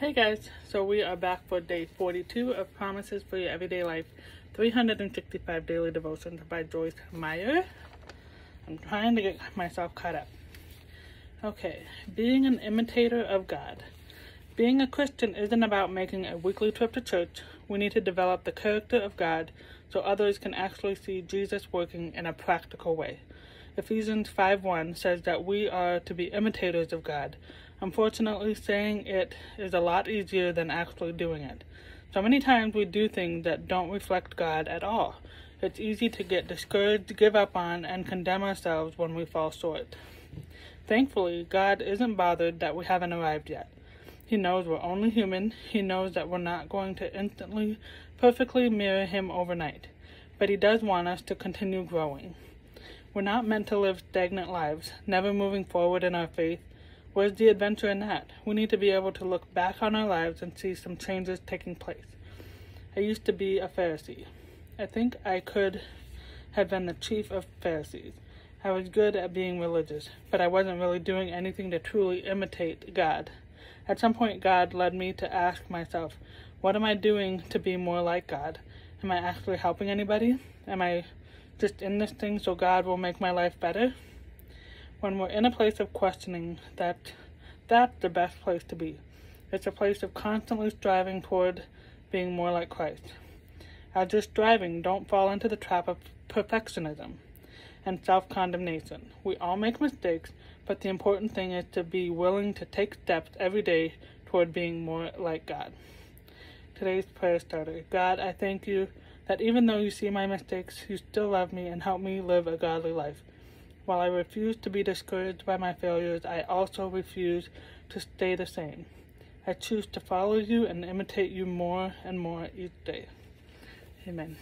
Hey guys, so we are back for day 42 of Promises for Your Everyday Life 365 Daily Devotions by Joyce Meyer. I'm trying to get myself caught up. Okay, being an imitator of God. Being a Christian isn't about making a weekly trip to church. We need to develop the character of God so others can actually see Jesus working in a practical way. Ephesians 5:1 says that we are to be imitators of God. Unfortunately, saying it is a lot easier than actually doing it. So many times we do things that don't reflect God at all. It's easy to get discouraged, give up on, and condemn ourselves when we fall short. Thankfully, God isn't bothered that we haven't arrived yet. He knows we're only human. He knows that we're not going to instantly, perfectly mirror Him overnight. But He does want us to continue growing. We're not meant to live stagnant lives, never moving forward in our faith. Where's the adventure in that? We need to be able to look back on our lives and see some changes taking place. I used to be a Pharisee. I think I could have been the chief of Pharisees. I was good at being religious, but I wasn't really doing anything to truly imitate God. At some point, God led me to ask myself, what am I doing to be more like God? Am I actually helping anybody? Am I just in this thing so God will make my life better. When we're in a place of questioning, that that's the best place to be. It's a place of constantly striving toward being more like Christ. As you're striving, don't fall into the trap of perfectionism and self condemnation. We all make mistakes, but the important thing is to be willing to take steps every day toward being more like God. Today's prayer starter God, I thank you that even though you see my mistakes, you still love me and help me live a godly life. While I refuse to be discouraged by my failures, I also refuse to stay the same. I choose to follow you and imitate you more and more each day. Amen.